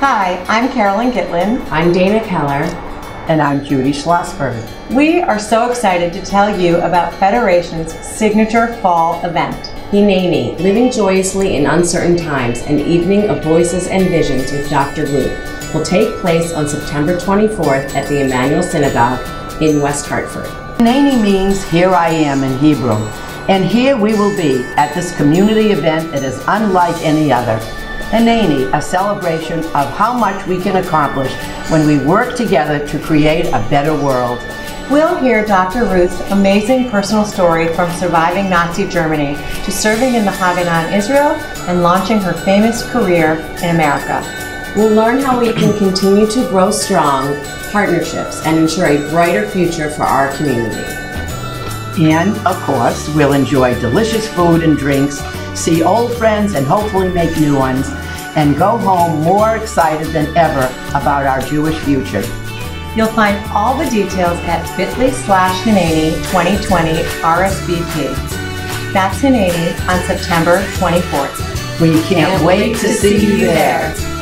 Hi, I'm Carolyn Gitlin. I'm Dana Keller. And I'm Judy Schlossberg. We are so excited to tell you about Federation's signature fall event. Hineni, Living Joyously in Uncertain Times, an evening of voices and visions with Dr. Ruth, will take place on September 24th at the Emanuel Synagogue in West Hartford. Hineni means here I am in Hebrew. And here we will be at this community event that is unlike any other. Hineni, a celebration of how much we can accomplish when we work together to create a better world. We'll hear Dr. Ruth's amazing personal story from surviving Nazi Germany to serving in the Haganah in Israel and launching her famous career in America. We'll learn how we can continue to grow strong partnerships and ensure a brighter future for our community. And, of course, we'll enjoy delicious food and drinks, see old friends and hopefully make new ones, and go home more excited than ever about our Jewish future. You'll find all the details at bit.ly slash Hineni 2020 RSVP. That's Hineni on September 24th. We can't, can't wait, wait to see you there. there.